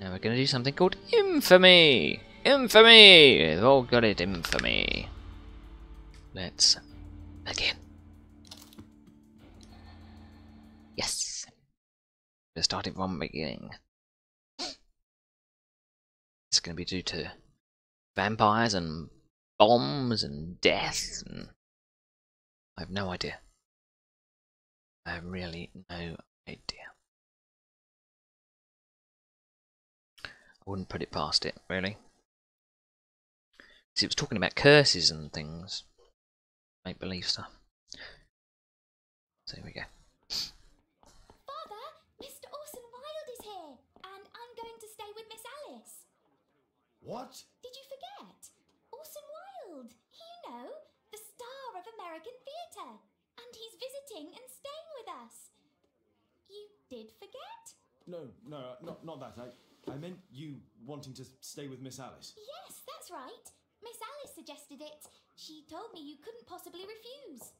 Now we're to do something called infamy. Infamy. We've all got it. Infamy. Let's begin. Yes. We're starting from the beginning. It's going to be due to vampires and bombs and death and I have no idea. I have really no idea. Wouldn't put it past it, really. Because it was talking about curses and things. Make believe stuff. So here we go. Father, Mr. Orson Wilde is here, and I'm going to stay with Miss Alice. What? Did you forget? Orson Wilde, you know, the star of American theatre. And he's visiting and staying with us. You did forget? No, no, uh, not not that. I I meant you wanting to stay with Miss Alice. Yes, that's right. Miss Alice suggested it. She told me you couldn't possibly refuse.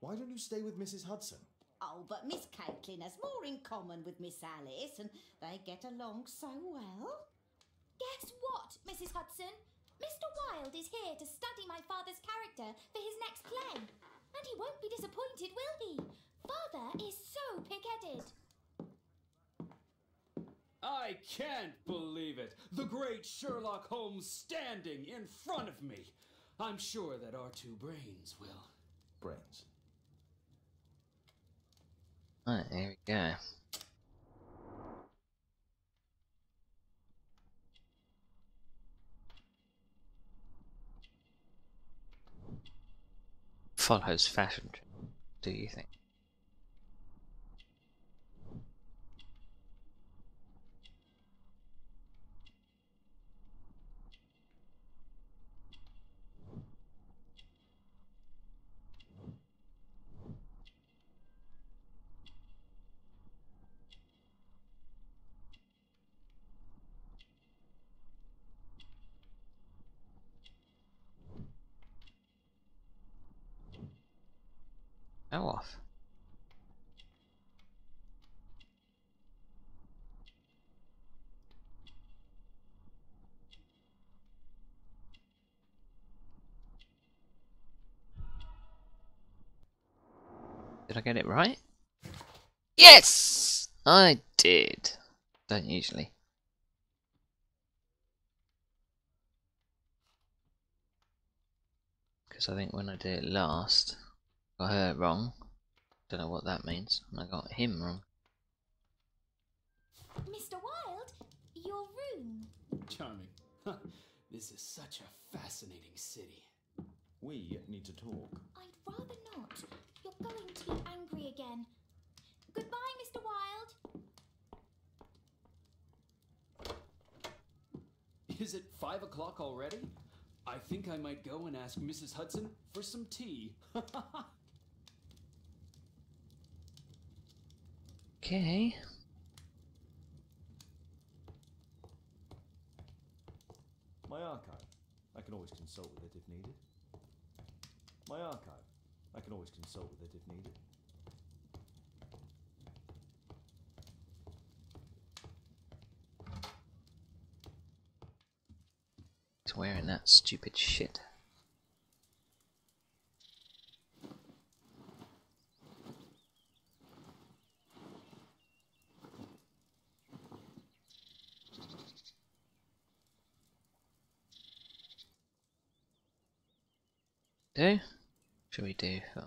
Why don't you stay with Mrs. Hudson? Oh, but Miss Caitlin has more in common with Miss Alice, and they get along so well. Guess what, Mrs. Hudson? Mr. Wilde is here to study my father's character for his next play. And he won't be disappointed, will he? Father is so pig-headed. I can't believe it! The great Sherlock Holmes standing in front of me! I'm sure that our two brains will. Brains. Right, here we go. Follows fashion, do you think? Go off. Did I get it right? Yes! I did. Don't usually. Because I think when I did it last, got her wrong. Don't know what that means. And I got him wrong. Mr. Wilde, your room. Charming. this is such a fascinating city. We need to talk. I'd rather not. You're going to be angry again. Goodbye, Mr. Wilde. Is it five o'clock already? I think I might go and ask Mrs. Hudson for some tea. Okay. My archive. I can always consult with it if needed. My archive. I can always consult with it if needed. He's wearing that stupid shit. Do? Should we do? uh,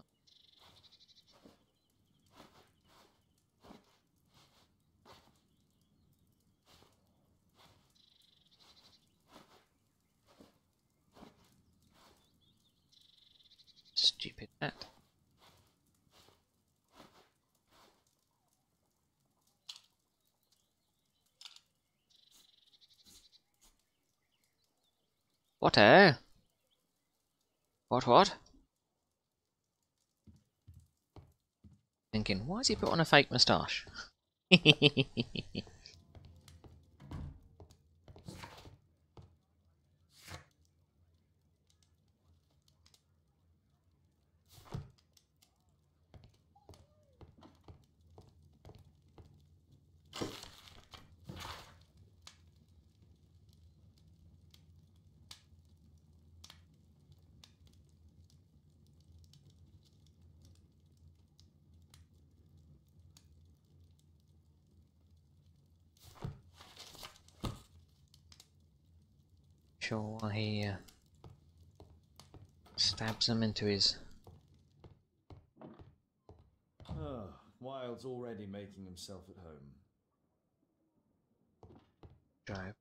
Stupid hat. What eh? What what? Thinking, why has he put on a fake moustache? Sure, while he uh, stabs him into his Oh, Wilde's already making himself at home. drive.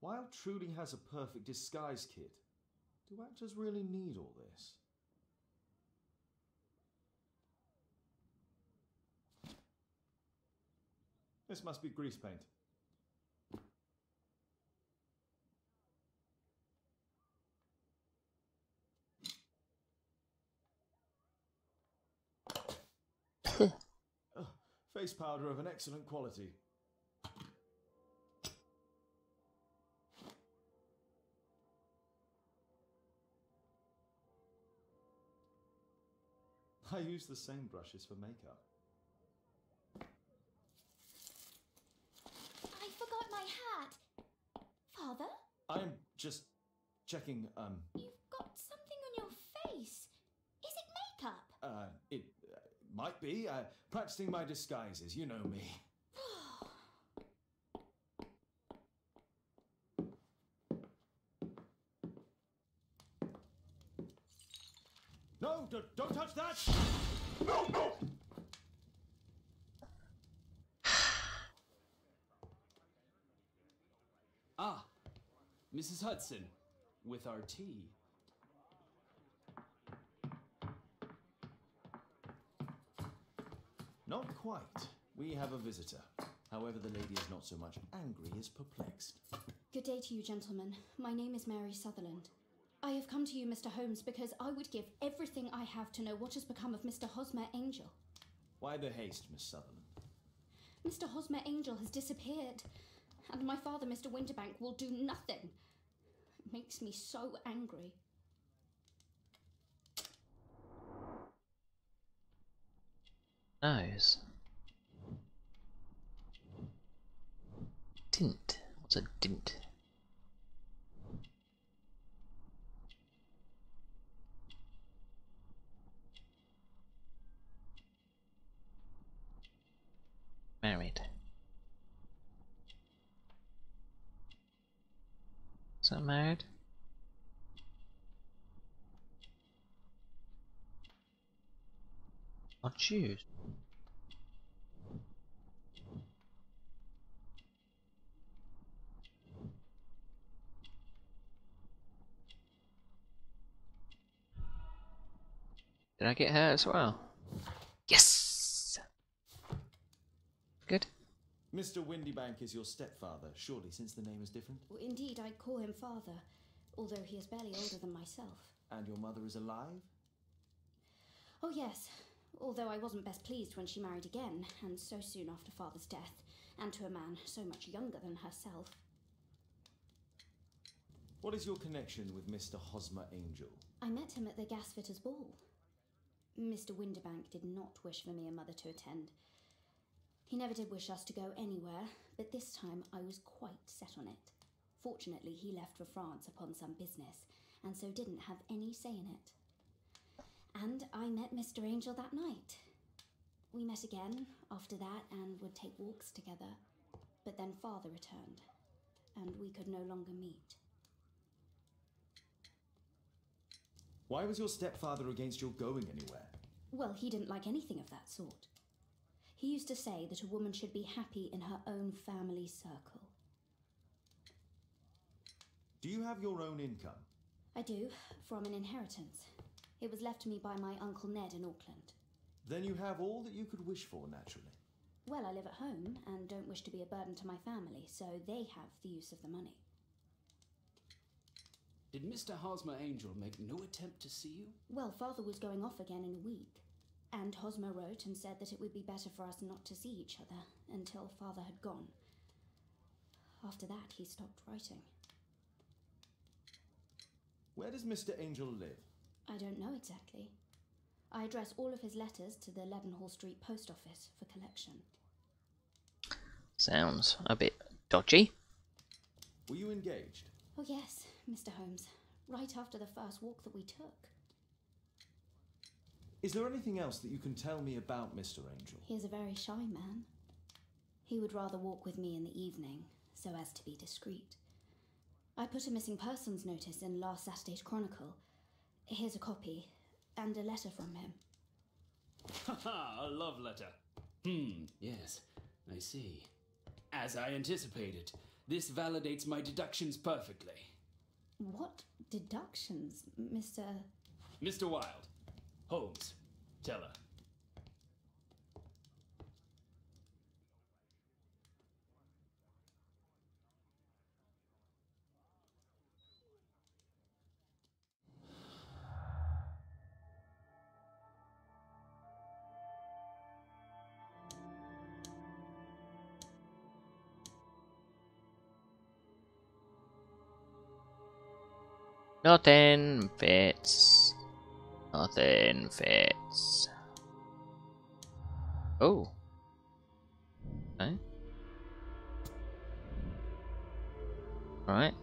Wilde truly has a perfect disguise kit. Do actors really need all this? This must be grease paint. Face powder of an excellent quality. I use the same brushes for makeup. I forgot my hat. Father, I'm just checking, um, you've got something on your face. Is it makeup? uh, it uh, might be, uh, practicing my disguises, you know me. No, don't touch that! No, no! Ah, Mrs. Hudson, with our tea. Not quite. We have a visitor. However, the lady is not so much angry as perplexed. Good day to you, gentlemen. My name is Mary Sutherland. I have come to you, Mr. Holmes, because I would give everything I have to know what has become of Mr. Hosmer Angel. Why the haste, Miss Sutherland? Mr. Hosmer Angel has disappeared, and my father, Mr. Windibank, will do nothing. It makes me so angry. Nose. Dint. What's a dint? Married. Is that married? I'll choose. Did I get her as well? Yes! Good. Mr. Windibank is your stepfather, surely, since the name is different? Well, Indeed, I call him father, although he is barely older than myself. And your mother is alive? Oh, yes, although I wasn't best pleased when she married again, and so soon after father's death, and to a man so much younger than herself. What is your connection with Mr. Hosmer Angel? I met him at the gasfitters' ball. Mr. Windibank did not wish for me and mother to attend. He never did wish us to go anywhere, but this time I was quite set on it. Fortunately, he left for France upon some business, and so didn't have any say in it. And I met Mr. Angel that night. We met again after that and would take walks together, but then father returned, and we could no longer meet. Why was your stepfather against your going anywhere? Well, he didn't like anything of that sort. He used to say that a woman should be happy in her own family circle. Do you have your own income? I do, from an inheritance. It was left to me by my Uncle Ned in Auckland. Then you have all that you could wish for, naturally. Well, I live at home and don't wish to be a burden to my family, so they have the use of the money. Did Mr. Hosmer Angel make no attempt to see you? Well, father was going off again in a week, and Hosmer wrote and said that it would be better for us not to see each other until father had gone. After that, he stopped writing. Where does Mr. Angel live? I don't know exactly. I address all of his letters to the Leadenhall Street Post Office for collection. Sounds a bit dodgy. Were you engaged? Oh, yes, Mr. Holmes. Right after the first walk that we took. Is there anything else that you can tell me about Mr. Angel? He is a very shy man. He would rather walk with me in the evening, so as to be discreet. I put a missing persons notice in last Saturday's Chronicle. Here's a copy, and a letter from him. Ha ha! a love letter. Hmm, yes, I see. As I anticipated, this validates my deductions perfectly. What deductions, Mr. Mr. Wilde, Holmes, Teller. Nothing fits. Nothing fits. Oh. Okay. Alright.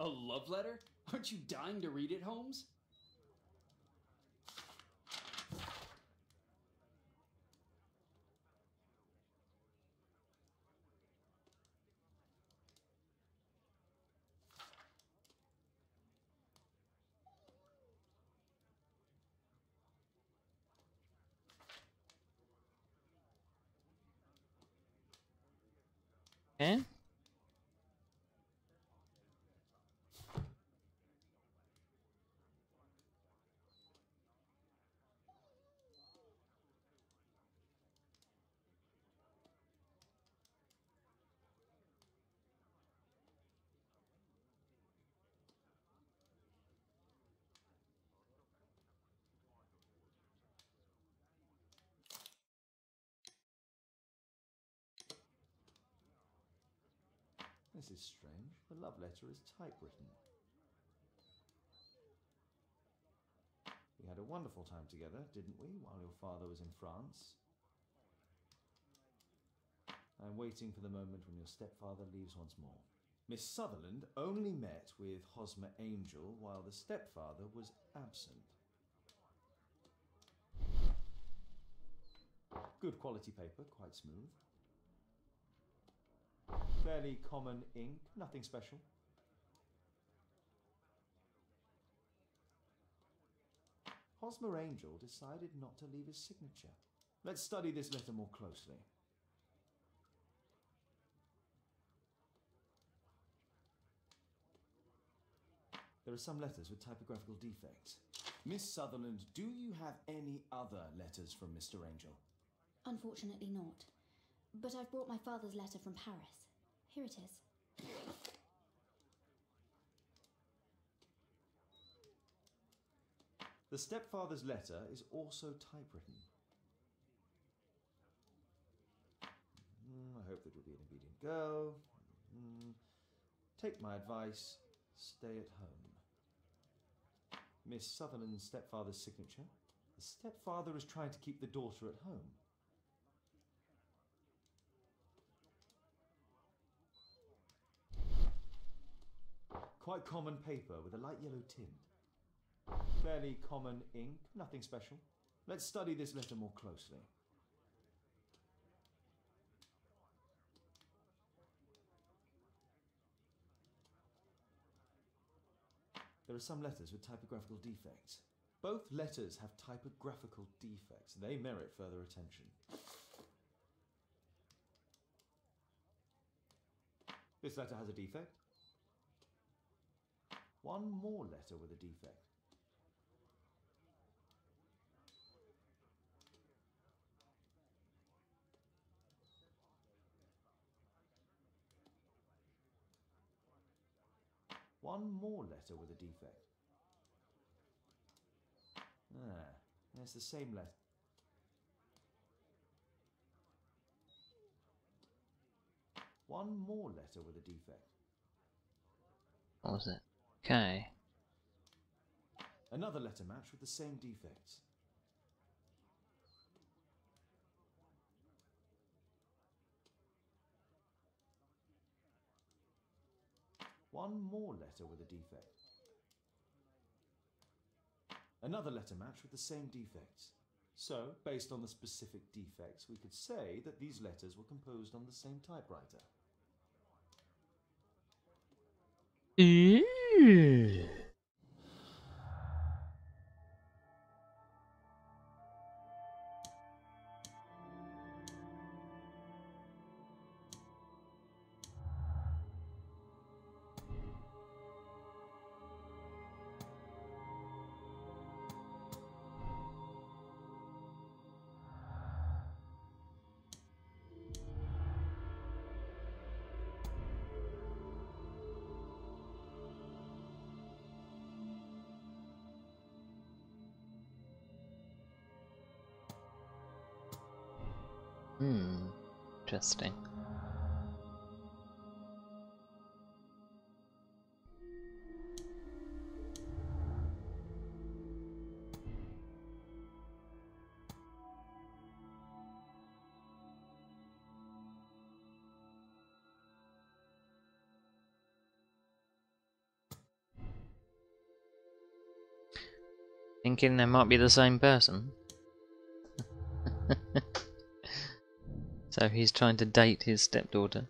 A love letter? Aren't you dying to read it, Holmes? Okay. This is strange. The love letter is typewritten. We had a wonderful time together, didn't we, while your father was in France? I'm waiting for the moment when your stepfather leaves once more. Miss Sutherland only met with Hosmer Angel while the stepfather was absent. Good quality paper, quite smooth. Fairly common ink, nothing special. Hosmer Angel decided not to leave his signature. Let's study this letter more closely. There are some letters with typographical defects. Miss Sutherland, do you have any other letters from Mr. Angel? Unfortunately not. But I've brought my father's letter from Paris. Here it is. The stepfather's letter is also typewritten. Mm, I hope that you'll be an obedient girl. Mm, take my advice, stay at home. Miss Sutherland's stepfather's signature. The stepfather is trying to keep the daughter at home. Quite common paper with a light yellow tint. Fairly common ink, nothing special. Let's study this letter more closely. There are some letters with typographical defects. Both letters have typographical defects. They merit further attention. This letter has a defect. One more letter with a defect. One more letter with a defect. Ah, there's the same letter. One more letter with a defect. What was it? Okay. Another letter match with the same defects. One more letter with a defect. Another letter match with the same defects. So, based on the specific defects, we could say that these letters were composed on the same typewriter. Ooh. Hmm. Interesting. Thinking they might be the same person. So he's trying to date his stepdaughter.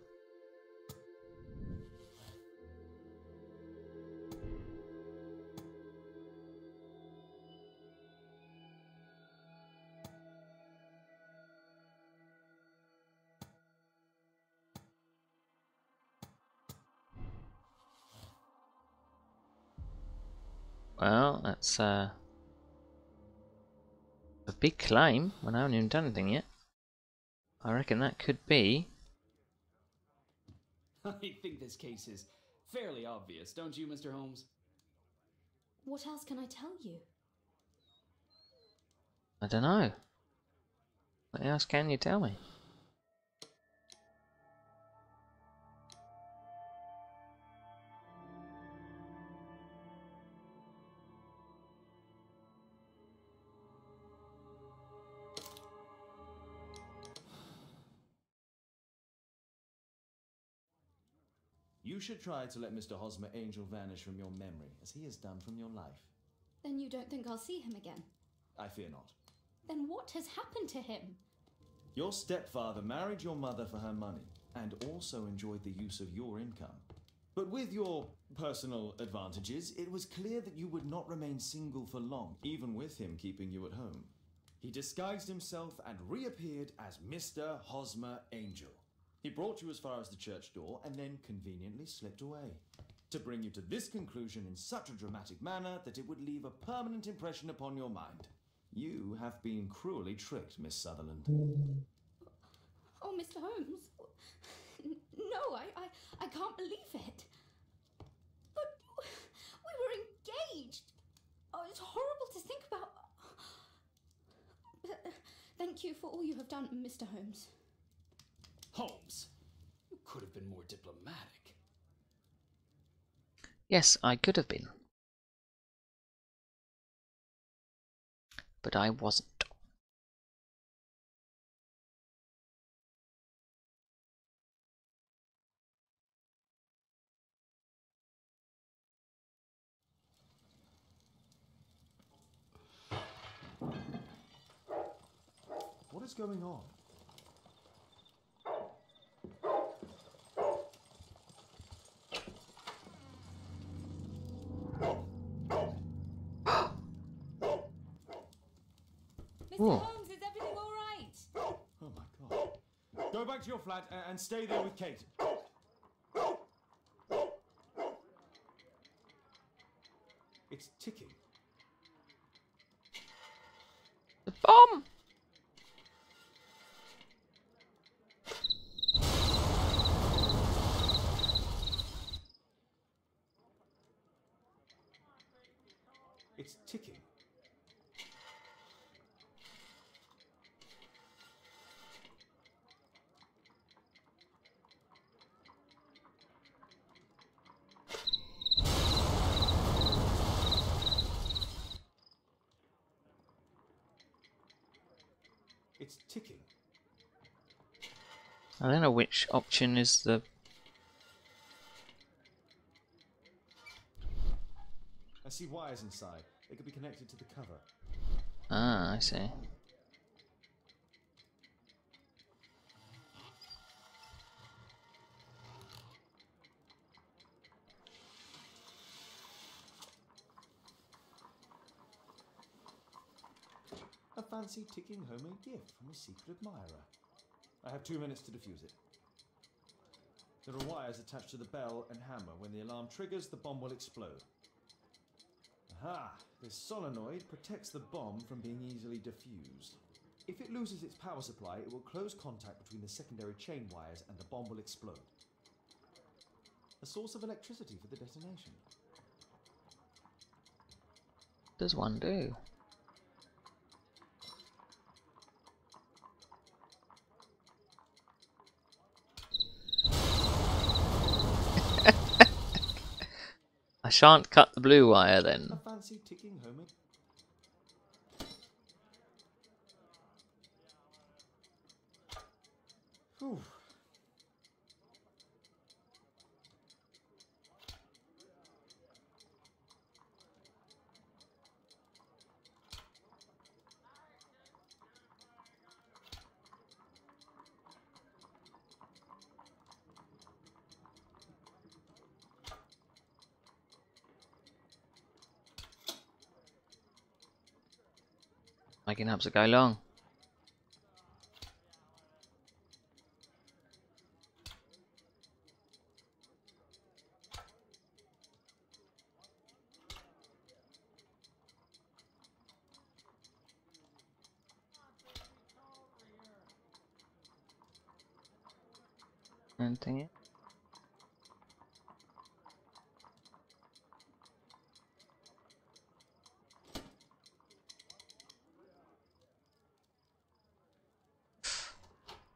Well, that's uh, a big claim when I haven't even done anything yet. I reckon that could be. I think this case is fairly obvious, don't you, Mr. Holmes? What else can I tell you? I don't know. What else can you tell me? You should try to let Mr. Hosmer Angel vanish from your memory, as he has done from your life. Then you don't think I'll see him again? I fear not. Then what has happened to him? Your stepfather married your mother for her money, and also enjoyed the use of your income. But with your personal advantages, it was clear that you would not remain single for long, even with him keeping you at home. He disguised himself and reappeared as Mr. Hosmer Angel. He brought you as far as the church door and then conveniently slipped away. To bring you to this conclusion in such a dramatic manner that it would leave a permanent impression upon your mind. You have been cruelly tricked, Miss Sutherland. Oh, Mr. Holmes. No, I, I, I can't believe it. But we were engaged. Oh, it's horrible to think about. Thank you for all you have done, Mr. Holmes. Holmes, you could have been more diplomatic. Yes, I could have been. But I wasn't. What is going on? Mr. Whoa. Holmes, is everything all right? Oh my god. Go back to your flat a- and stay there with Kate. It's ticking. The bomb! It's ticking. It's ticking. I don't know which option is the. I see wires inside. It could be connected to the cover. Ah, I see. A fancy ticking homemade gift from a secret admirer. I have two minutes to defuse it. There are wires attached to the bell and hammer. When the alarm triggers, the bomb will explode. Aha! This solenoid protects the bomb from being easily diffused. If it loses its power supply, it will close contact between the secondary chain wires and the bomb will explode. A source of electricity for the detonation. Does one do? Shan't cut the blue wire then. ticking. Whew. Making up to go long. Anything?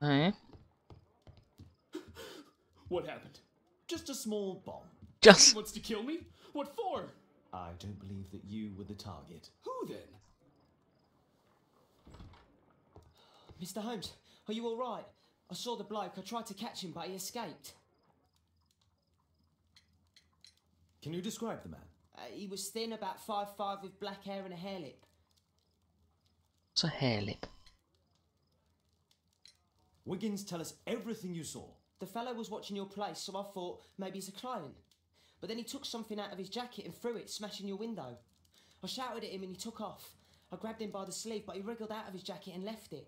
Eh? What happened? Just a small bomb. Just Wants to kill me? What for? I don't believe that you were the target. Who then? Mr. Holmes, are you alright? I saw the bloke. I tried to catch him, but he escaped. Can you describe the man? Uh, he was thin, about five five, with black hair and a hare lip. What's a hare lip? Wiggins, tell us everything you saw. The fellow was watching your place, so I thought maybe he's a client. But then he took something out of his jacket and threw it, smashing your window. I shouted at him and he took off. I grabbed him by the sleeve, but he wriggled out of his jacket and left it.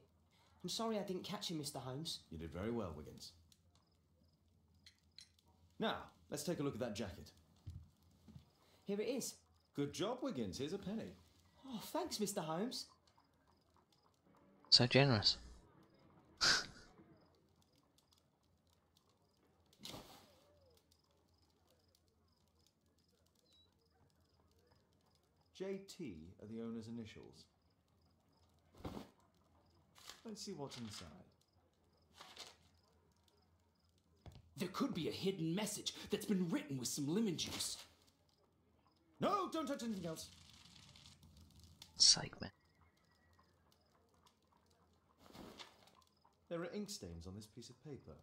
I'm sorry I didn't catch him, Mr. Holmes. You did very well, Wiggins. Now, let's take a look at that jacket. Here it is. Good job, Wiggins. Here's a penny. Oh, thanks, Mr. Holmes. So generous. JT are the owner's initials. Let's see what's inside. There could be a hidden message that's been written with some lemon juice. No, don't touch anything else. Sake, man. There are ink stains on this piece of paper.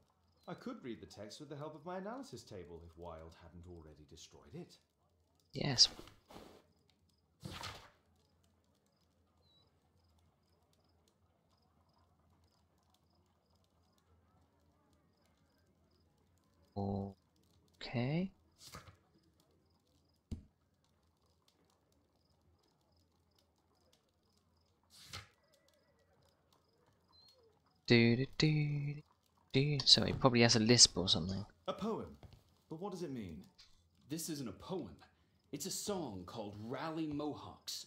I could read the text with the help of my analysis table if Wilde hadn't already destroyed it. Yes. Okay. Do do do do. So he probably has a lisp or something. A poem. But what does it mean? This isn't a poem. It's a song called Rally Mohawks.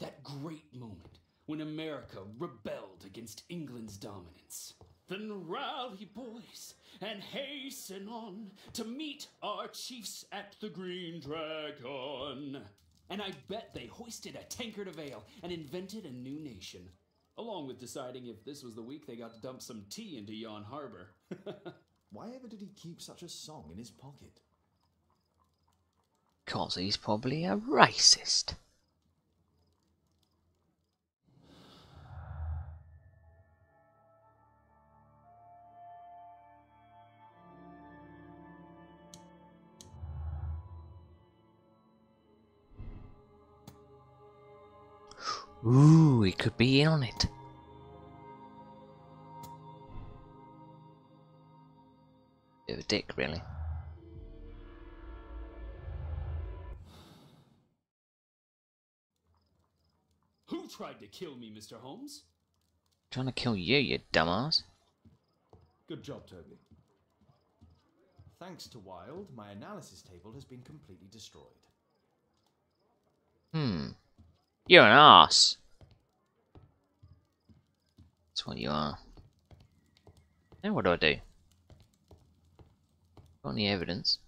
That great moment when America rebelled against England's dominance. Then rally, boys, and hasten on to meet our chiefs at the Green Dragon. And I bet they hoisted a tankard of ale and invented a new nation. Along with deciding if this was the week they got to dump some tea into Yon Harbor. Why ever did he keep such a song in his pocket? Cause he's probably a racist. Ooh, he could be in on it. Bit of a dick, really. Tried to kill me, Mr. Holmes? Trying to kill you, you dumbass. Good job, Toby. Thanks to Wilde, my analysis table has been completely destroyed. Hmm. You're an ass. That's what you are. Now what do I do? Got any evidence?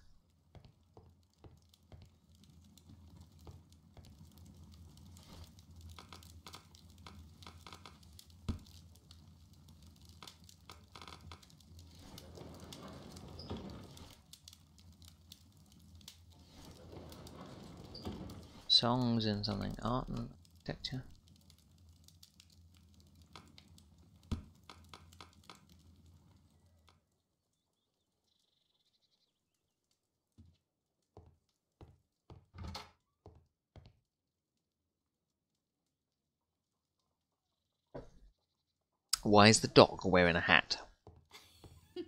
Songs and something, art and architecture. Why is the dog wearing a hat? He's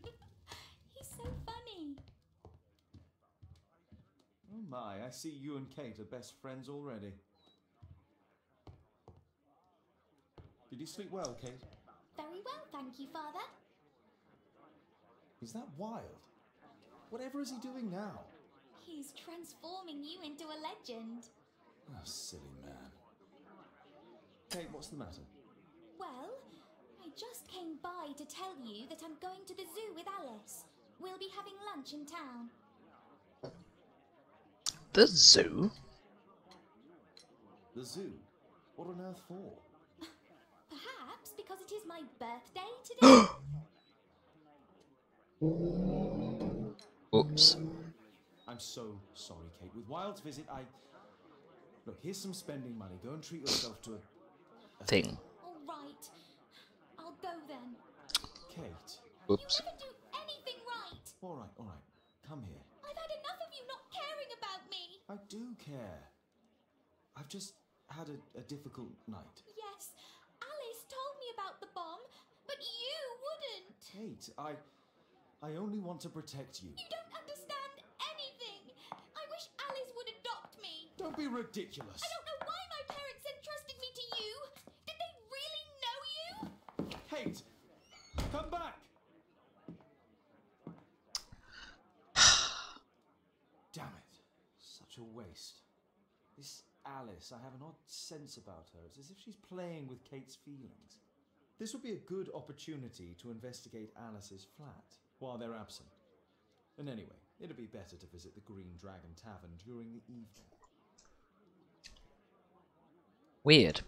so funny. Oh my, I see you and Kate are best friends already. Did you sleep well, Kate? Very well, thank you, Father. Is that Wilde? Whatever is he doing now? He's transforming you into a legend. Oh, silly man. Kate, what's the matter? Well, I just came by to tell you that I'm going to the zoo with Alice. We'll be having lunch in town. The zoo? The zoo? What on earth for? Perhaps because it is my birthday today. Oops. I'm so sorry, Kate. With Wilde's visit, I. Look, here's some spending money. Go and treat yourself to a. Thing. All right. I'll go then. Kate. Oops. You never do anything right. All right, all right. Come here. I've had enough of you not caring about me. I do care. I've just had a, a difficult night. Yes, Alice told me about the bomb, but you wouldn't. Kate, I. I only want to protect you. You don't understand anything. I wish Alice would adopt me. Don't be ridiculous. I don't know why my parents entrusted me to you. Did they really know you? Kate! Come back! Damn it. Such a waste. This Alice, I have an odd sense about her. It's as if she's playing with Kate's feelings. This would be a good opportunity to investigate Alice's flat while they're absent. And anyway, it'd be better to visit the Green Dragon Tavern during the evening. Weird.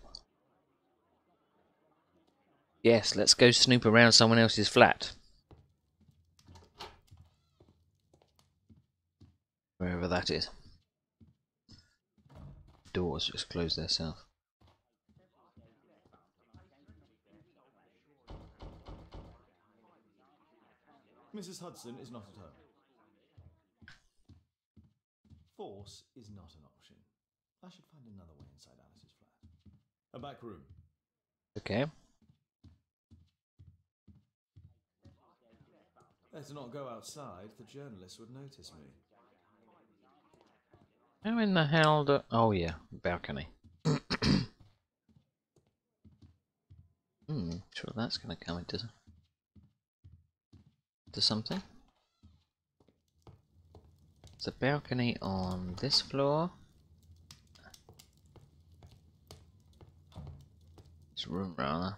Yes, let's go snoop around someone else's flat. Wherever that is. Doors just close themselves. Mrs. Hudson is not at home. Force is not an option. I should find another way inside Alice's flat. A back room. Okay. Better not go outside, the journalists would notice me. How in the hell do... Oh yeah, balcony. hmm, sure that's gonna come into... To something? There's a balcony on this floor. This room rather.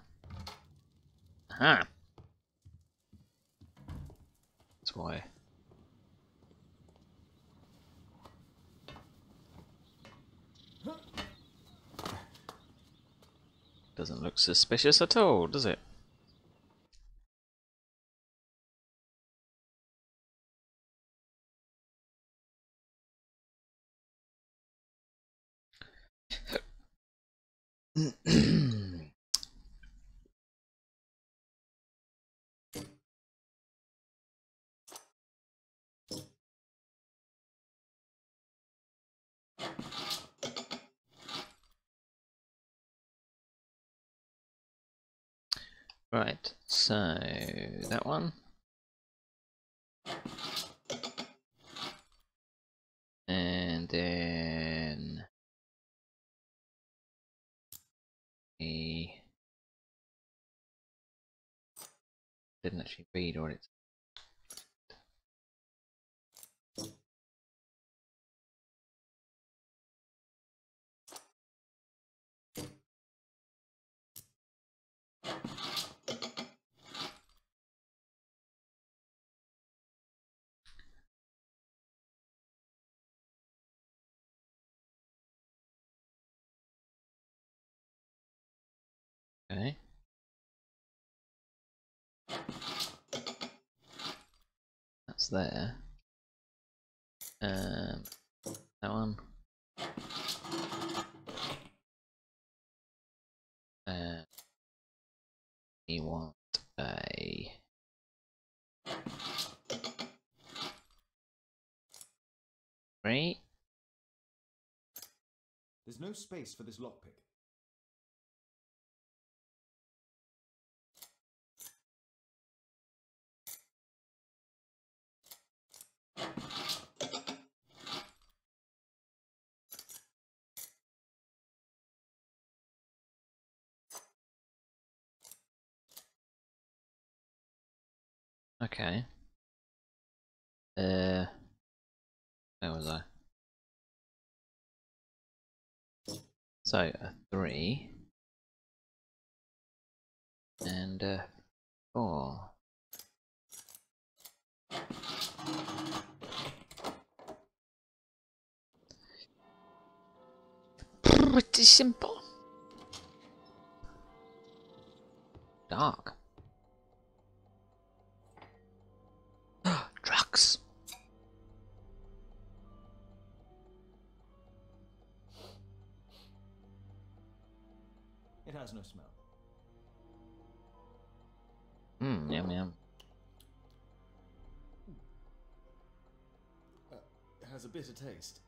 Aha! That's why. Doesn't look suspicious at all, does it? Right, so that one. And then the didn't actually read what it's That's there. Um, that one. Uh, we want a three. There's no space for this lockpick. Okay. Uh, where was I? So a three and a four. Pretty simple. Dark. Drugs. It has no smell. Mmm, yum yum. Uh, it has a bitter taste.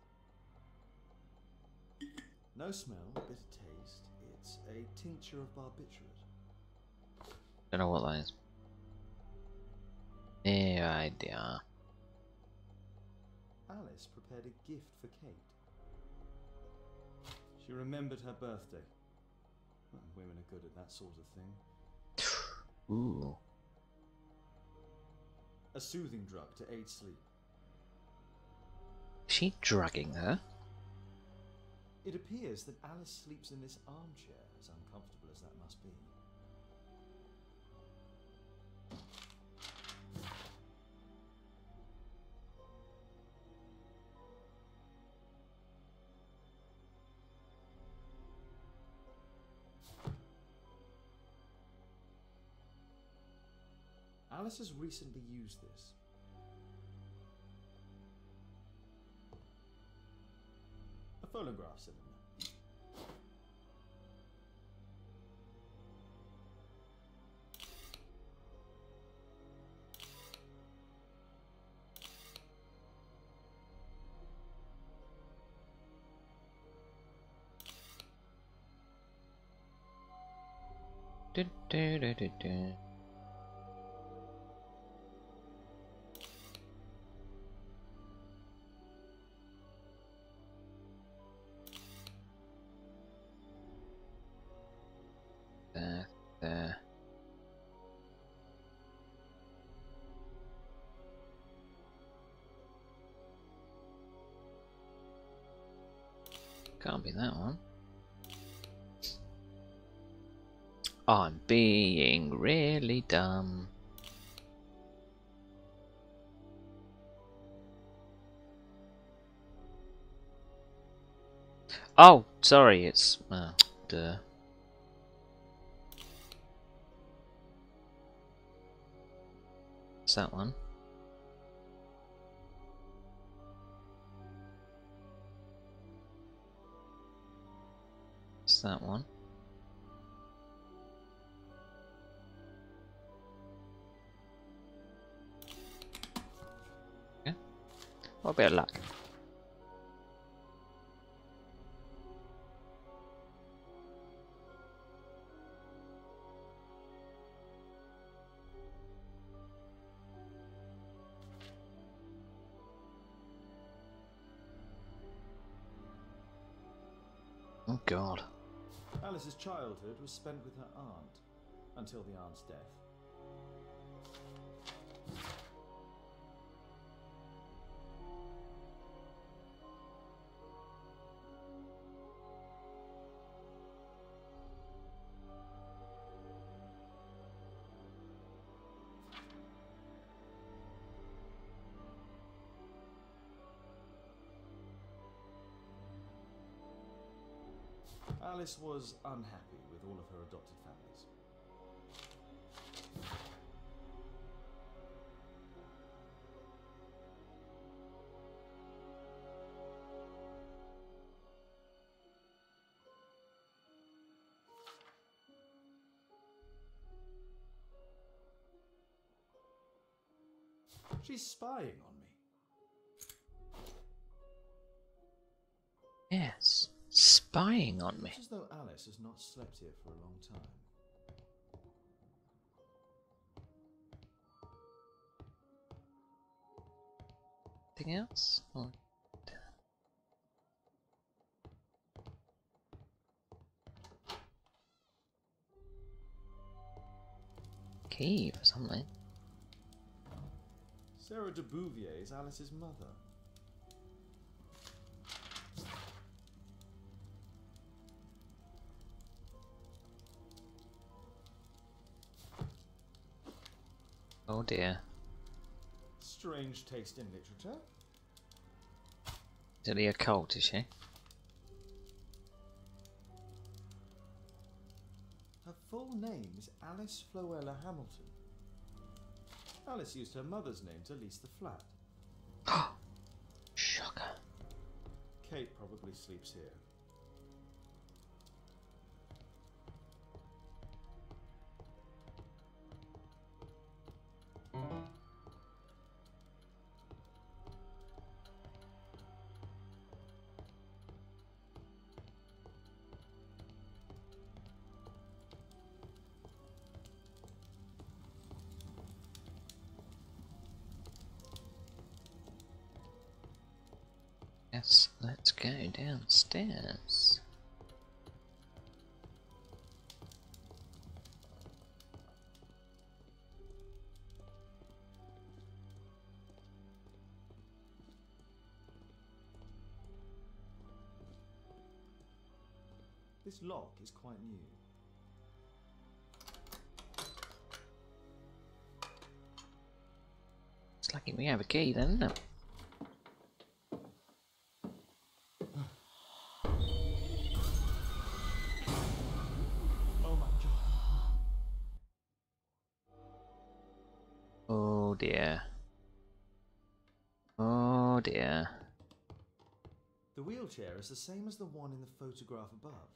No smell, bitter taste. It's a tincture of barbiturate. Don't know what that is. No idea. Alice prepared a gift for Kate. She remembered her birthday. Well, women are good at that sort of thing. Ooh. A soothing drug to aid sleep. Is she drugging her? It appears that Alice sleeps in this armchair, as uncomfortable as that must be. Alice has recently used this. A phonograph cylinder. Do, do, do, that one. I'm being really dumb. Oh, sorry, it's uh, duh. It's that one. that one. Yeah. What a bit of luck. Oh, God. Alice's childhood was spent with her aunt until the aunt's death. Alice was unhappy with all of her adopted families. She's spying on me. Yes. Spying on me. It's as though Alice has not slept here for a long time. Anything else? Oh, or- Key or something. Sarah de Bouvier is Alice's mother. Oh dear. Strange taste in literature. Is it the occult, is she? Her full name is Alice Floella Hamilton. Alice used her mother's name to lease the flat. Shocker. Kate probably sleeps here. This lock is quite new. It's lucky we have a key then, isn't it? Oh my god. Oh dear. Oh dear. The wheelchair is the same as the one in the photograph above.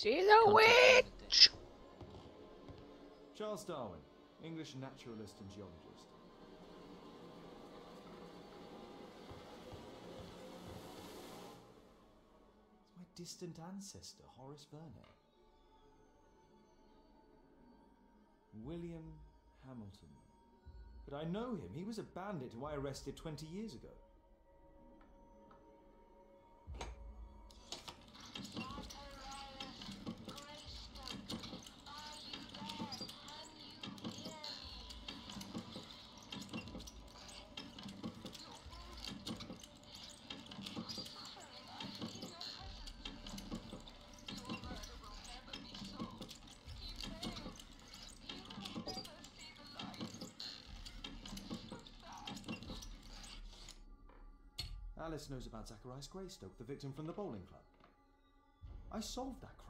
She's a witch! Charles Darwin, English naturalist and geologist. It's my distant ancestor, Horace Vernet. William Hamilton. But I know him. He was a bandit who I arrested 20 years ago. Alice knows about Zacharias Greystoke, the victim from the bowling club. I solved that crime.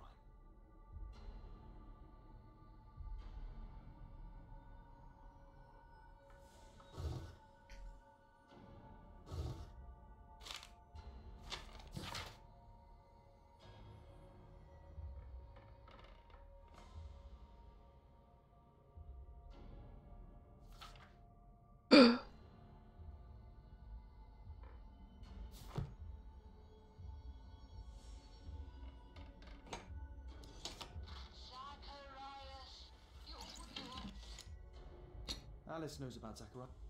Alice knows about Zacharias.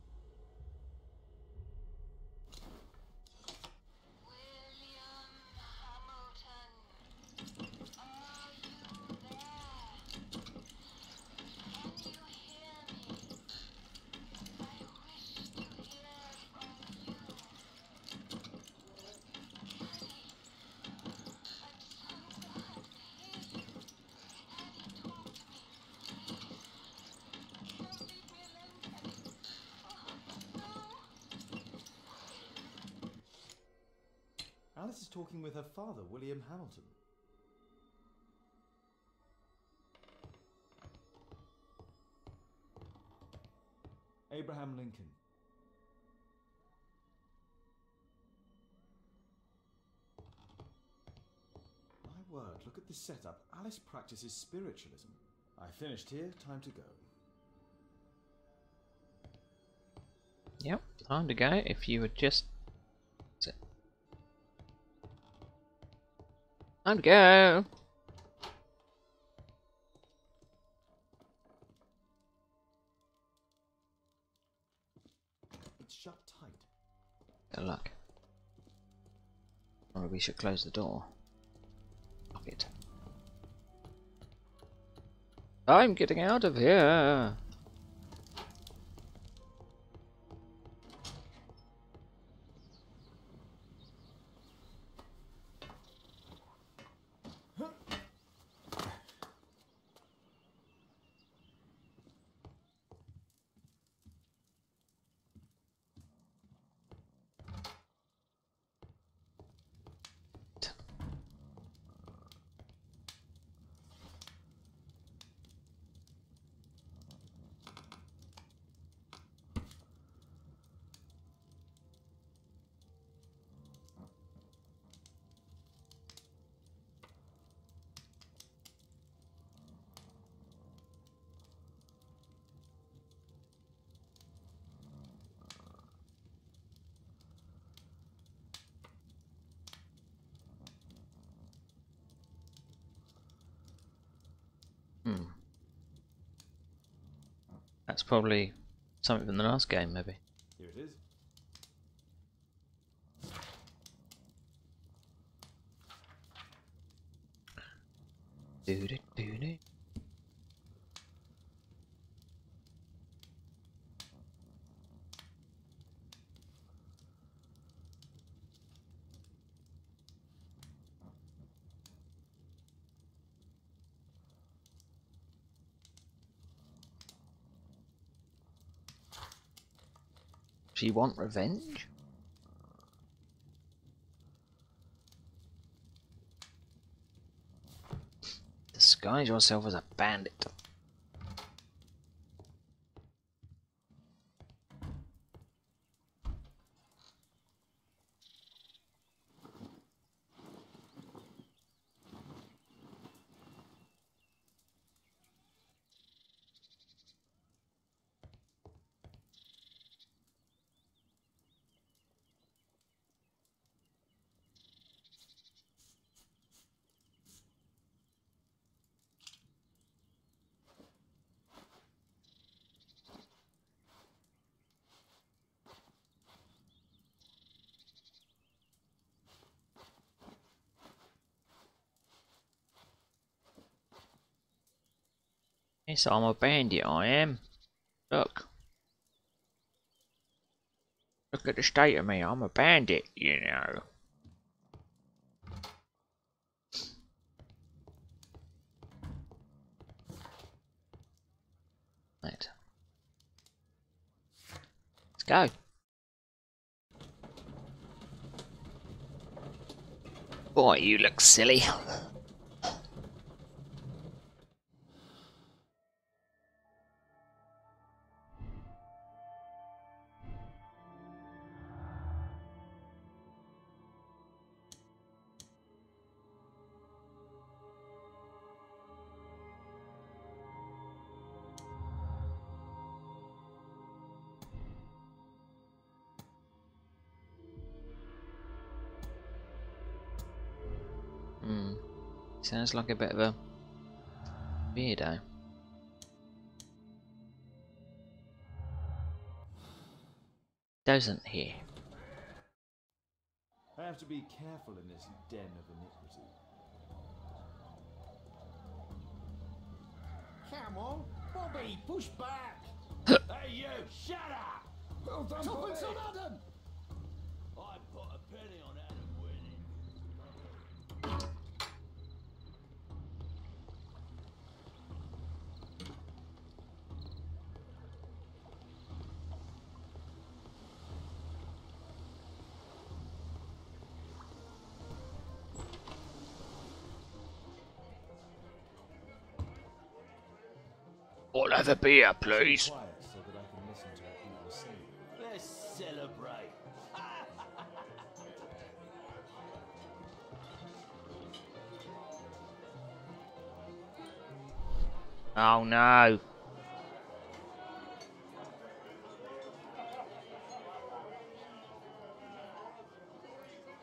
Talking with her father, William Hamilton. Abraham Lincoln. My word, look at this setup. Alice practices spiritualism. I finished here, time to go. Yep, time to go. If you would just. Time to go! It's shut tight. Good luck. Or we should close the door. Lock it. I'm getting out of here! That's probably something from the last game, maybe. Here it is. Do do do do. She want revenge? Disguise yourself as a bandit. Yes, I'm a bandit, I am. Look. Look at the state of me, I'm a bandit, you know. Right. Let's go. Boy, you look silly. Sounds like a bit of a weirdo. Doesn't he? I have to be careful in this den of iniquity. Come on, Bobby, push back. hey, you, shut up. Well done, Tuppence on Adam. I'll have a beer, please. Quiet so that I can listen to what people say. Let's celebrate. Oh no.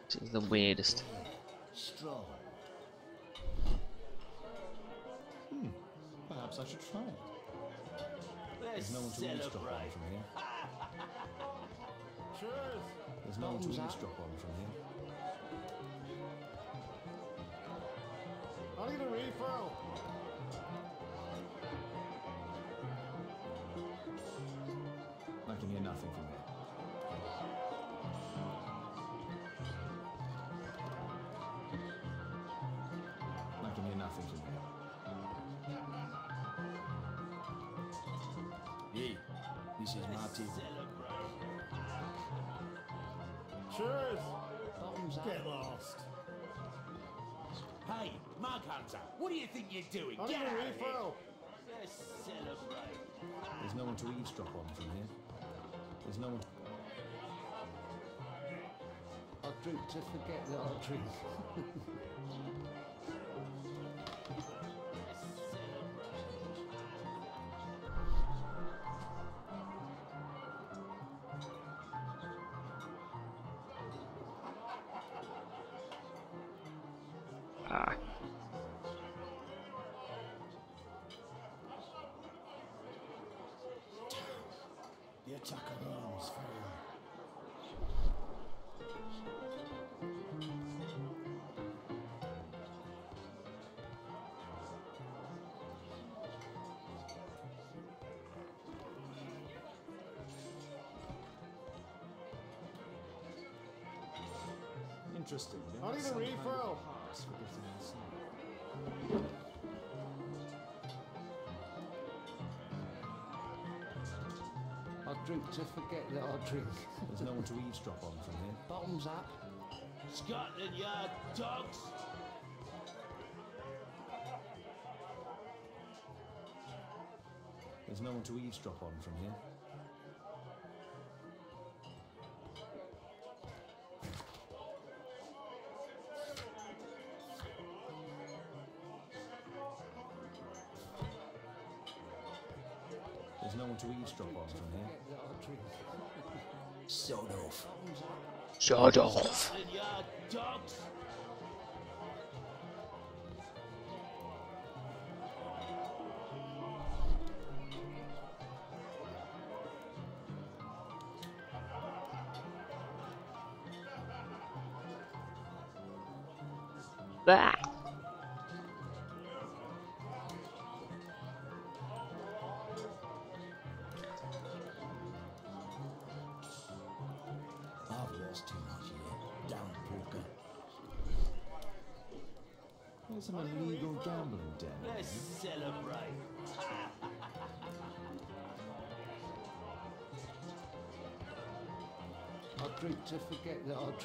This is the weirdest. Strong. Hmm. Perhaps I should try it. Let's There's no one to eavesdrop on celebrate. from here. Cheers. There's no one to Bottoms up. eavesdrop on from here. I need a refill. I can hear nothing from here. This is Martin. Cheers. Bottoms up. Get lost. Hey, Mug Hunter, what do you think you're doing? I Get need a of here. refill. Let's celebrate. There's no one to eavesdrop on from here. There's no one. I drink to forget that I drink. Interesting. There I is need a kind of refill. pass for. I drink to forget that I drink. There's no one to eavesdrop on from here. Bottoms up. Scotland Yard dogs. There's no one to eavesdrop on from here. There's no one to eavesdrop on from here. Drink. Off. Shut off.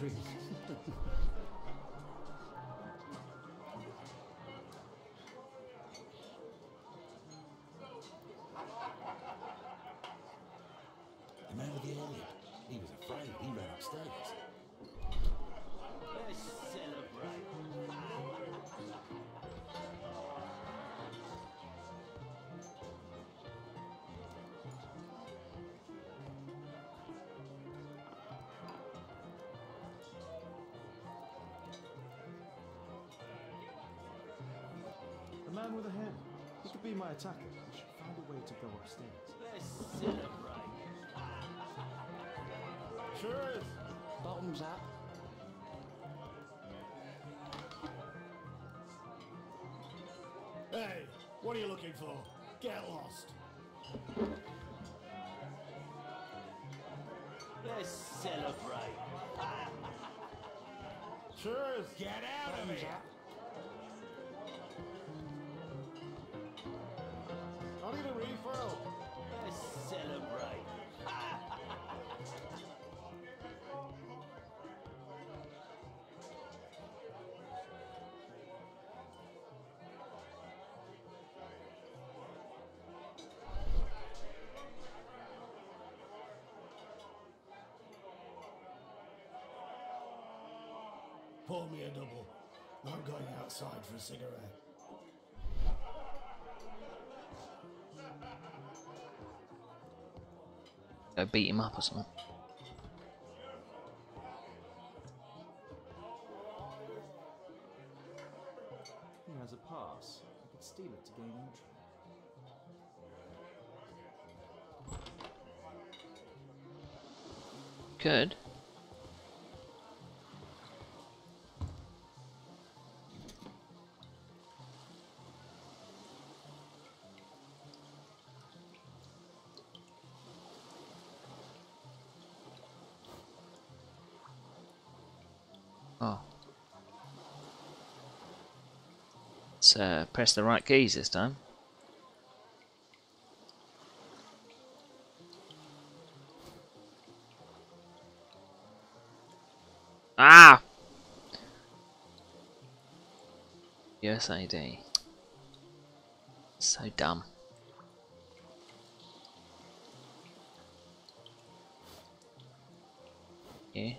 Forget could be my attacker. I should find a way to go upstairs. Let's celebrate. Cheers. Bottoms up. Hey, what are you looking for? Get lost. Let's celebrate. Cheers. Get out of here. up. April. Let's celebrate. Pour me a double. I'm going outside for a cigarette. Beat him up or something. Press the right keys this time. Ah! USAD. So dumb. Yeah.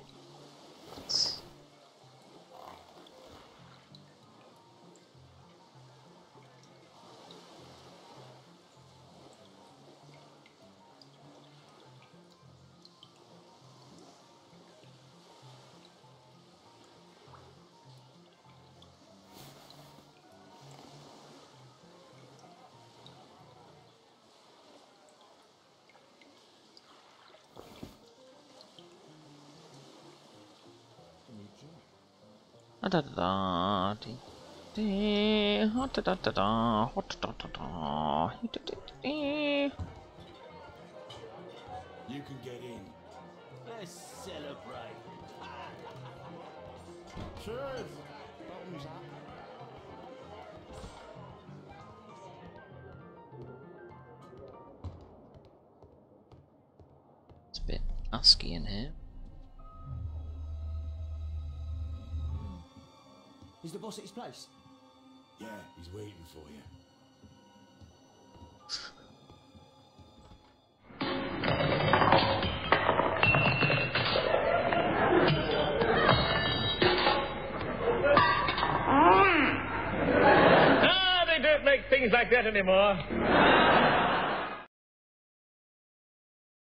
Da da da da da da da, da da. You can get in. Let's celebrate. Cheers! Bottoms up. It's a bit husky in here. Boss at his place? Yeah, he's waiting for you. Ah, they don't make things like that anymore.